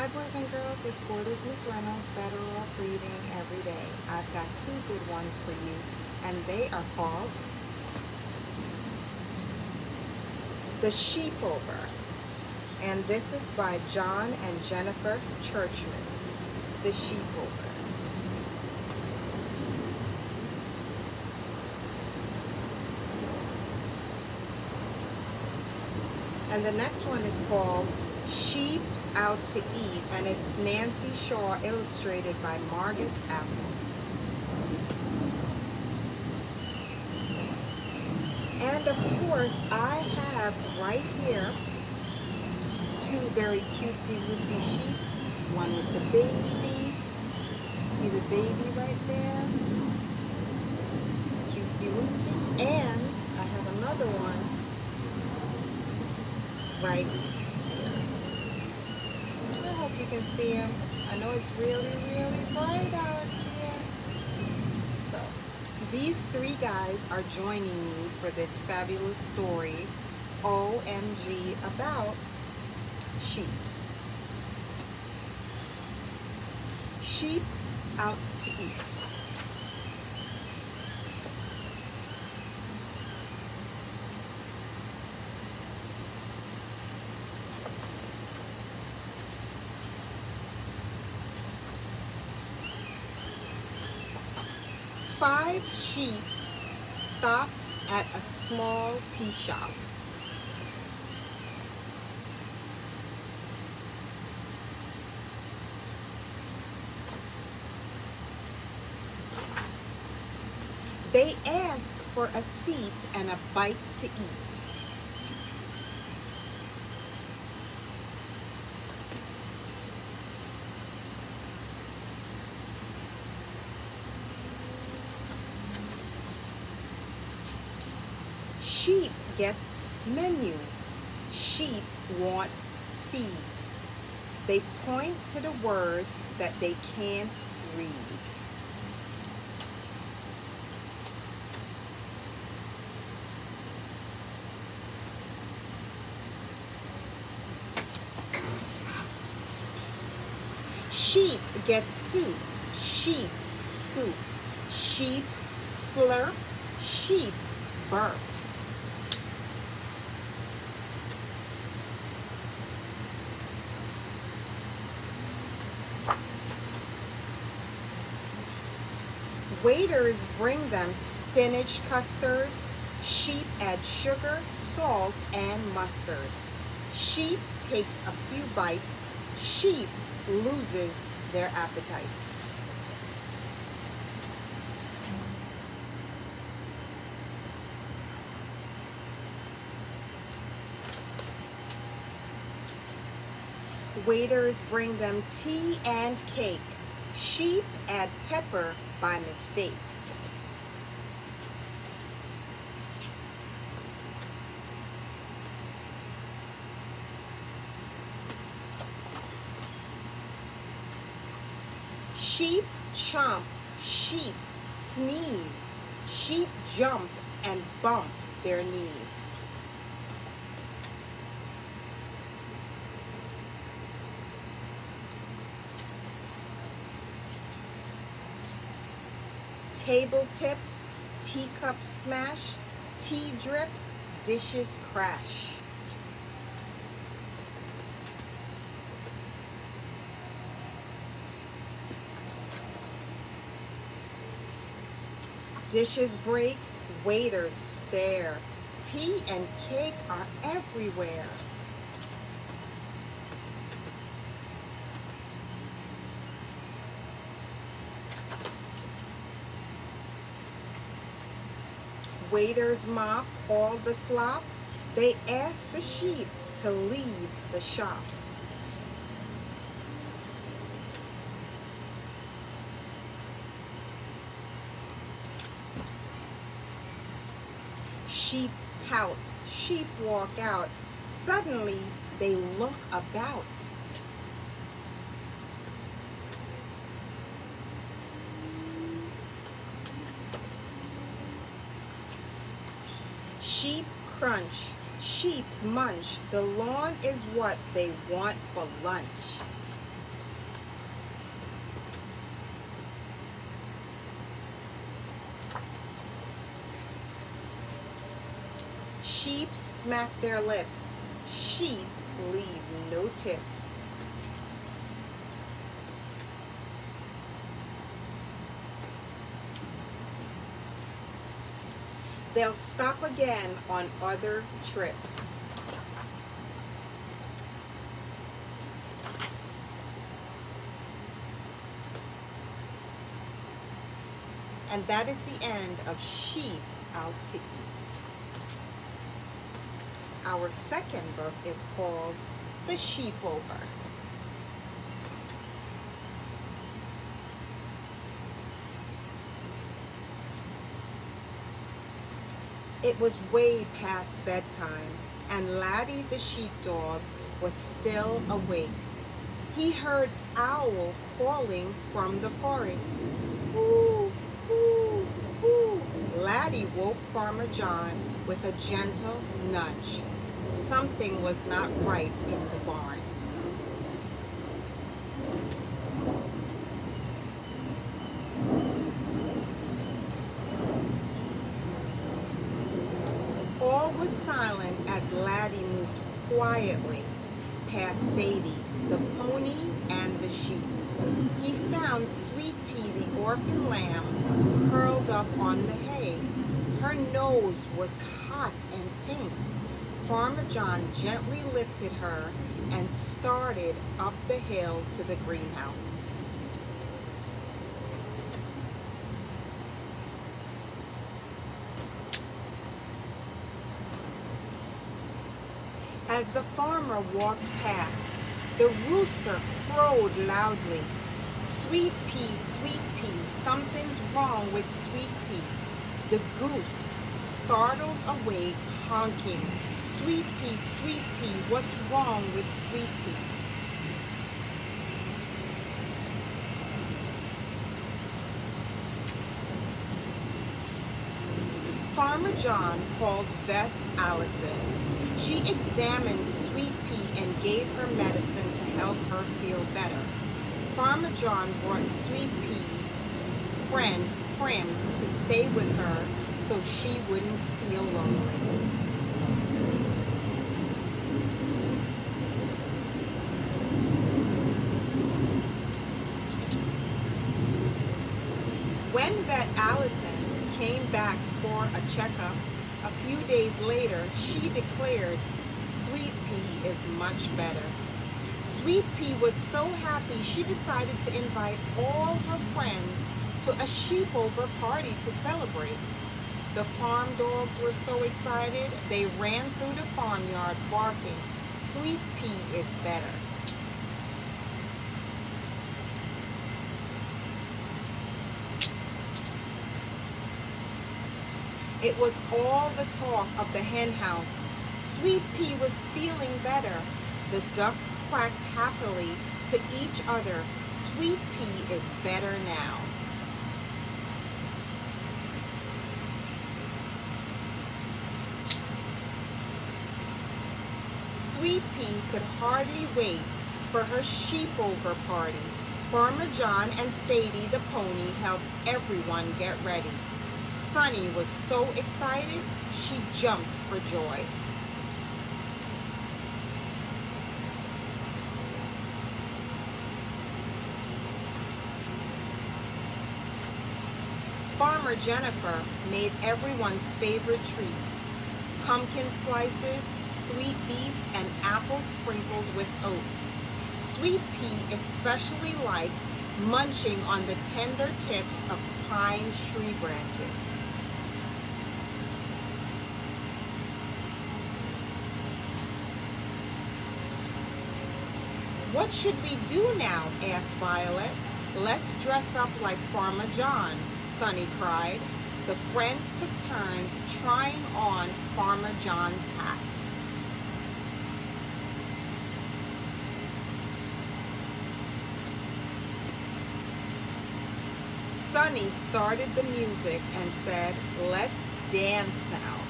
Hi boys and girls, it's Borders Miss Reynolds, Better Off Reading Every Day. I've got two good ones for you, and they are called The Sheepover. And this is by John and Jennifer Churchman. The Sheepover. And the next one is called Sheep Out to Eat, and it's Nancy Shaw, illustrated by Margaret Apple. And of course, I have right here two very cutesy wootsy sheep. One with the baby. See the baby right there? Cutesy wootsy. And I have another one right you can see them. I know it's really, really bright out here. So, these three guys are joining me for this fabulous story, OMG, about sheeps. Sheep out to eat. Five sheep stop at a small tea shop. They ask for a seat and a bite to eat. Sheep get menus. Sheep want feed. They point to the words that they can't read. Sheep get soup. Sheep scoop. Sheep slurp. Sheep burp. Waiters bring them spinach custard. Sheep add sugar, salt, and mustard. Sheep takes a few bites. Sheep loses their appetites. Waiters bring them tea and cake. Sheep add pepper by mistake. Sheep chomp, sheep sneeze, sheep jump and bump their knees. Table tips, teacups smash, tea drips, dishes crash. Dishes break, waiters stare. Tea and cake are everywhere. Waiters mop all the slop. They ask the sheep to leave the shop. Sheep pout, sheep walk out. Suddenly they look about. Sheep crunch, sheep munch. The lawn is what they want for lunch. Sheep smack their lips. Sheep leave no tips. They'll stop again on other trips. And that is the end of Sheep Out to Eat. Our second book is called The Sheepover. It was way past bedtime, and Laddie the sheepdog was still awake. He heard Owl calling from the forest. Laddie woke Farmer John with a gentle nudge. Something was not right in the barn. Was silent as Laddie moved quietly past Sadie, the pony, and the sheep. He found Sweet Pea, the orphan lamb, curled up on the hay. Her nose was hot and pink. Farmer John gently lifted her and started up the hill to the greenhouse. As the farmer walked past, the rooster crowed loudly. Sweet pea, sweet pea, something's wrong with sweet pea. The goose startled awake, honking. Sweet pea, sweet pea, what's wrong with sweet pea? Farmer John called Vet Allison. She examined Sweet Pea and gave her medicine to help her feel better. Farmer John brought Sweet Pea's friend Prim to stay with her so she wouldn't feel lonely. When Vet Allison came back for a checkup a few days later, she declared Sweet Pea is much better. Sweet Pea was so happy she decided to invite all her friends to a sheepover party to celebrate. The farm dogs were so excited they ran through the farmyard barking, Sweet Pea is better. It was all the talk of the hen house. Sweet Pea was feeling better. The ducks quacked happily to each other. Sweet Pea is better now. Sweet Pea could hardly wait for her sheepover party. Farmer John and Sadie the pony helped everyone get ready. Sunny was so excited, she jumped for joy. Farmer Jennifer made everyone's favorite treats. Pumpkin slices, sweet beets, and apples sprinkled with oats. Sweet Pea especially liked munching on the tender tips of pine tree branches. What should we do now? asked Violet. Let's dress up like Farmer John, Sunny cried. The friends took turns trying on Farmer John's hats. Sunny started the music and said, let's dance now.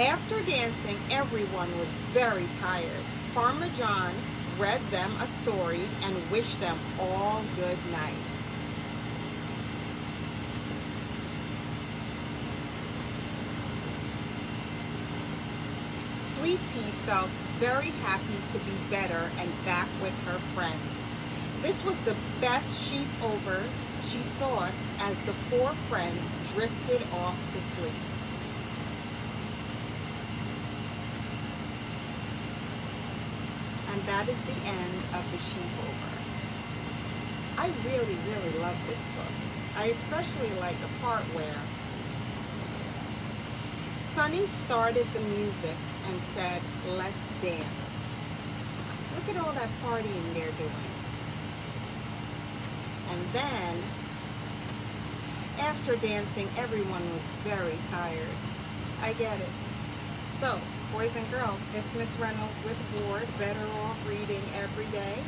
After dancing, everyone was very tired. Farmer John read them a story, and wished them all good night. Sweet Pea felt very happy to be better and back with her friends. This was the best sheep over, she thought, as the four friends drifted off to sleep. And that is the end of the sheep over. I really, really love this book. I especially like the part where Sunny started the music and said, let's dance. Look at all that partying they're doing. And then, after dancing, everyone was very tired. I get it. So, boys and girls, it's Miss Reynolds with Ward, Better Off Reading Every Day.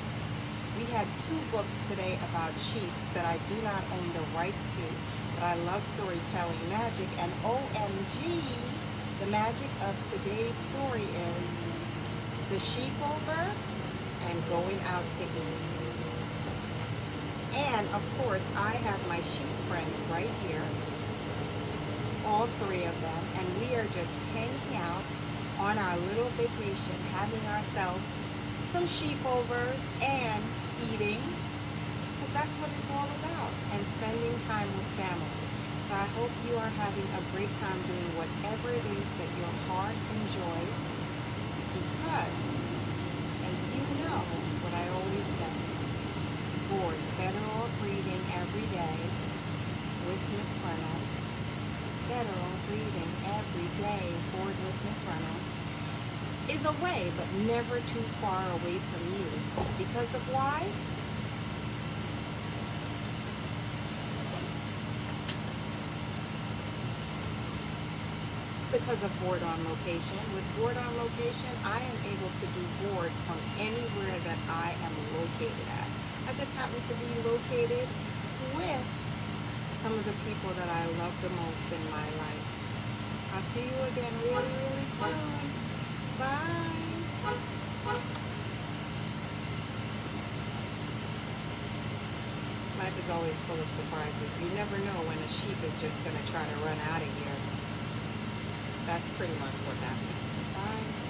We had two books today about sheeps that I do not own the rights to, but I love storytelling magic, and OMG, the magic of today's story is the sheep over and going out to eat. And of course, I have my sheep friends right here, all three of them, and we are just hanging out on our little vacation, having ourselves some sheep overs and eating, because that's what it's all about, and spending time with family. So I hope you are having a great time doing whatever it is that your heart enjoys, because, as you know, what I always say, better off reading every day with Miss Reynolds, reading every day, B.O.R.E.D with Miss Reynolds, is away, but never too far away from you. Because of why? Because of B.O.R.E.D on location. With B.O.R.E.D on location, I am able to do B.O.R.E.D from anywhere that I am located at. I just happen to be located with some of the people that I love the most in my life. I'll see you again really, really soon. Bye. Life is always full of surprises. You never know when a sheep is just going to try to run out of here. That's pretty much what happened. Bye.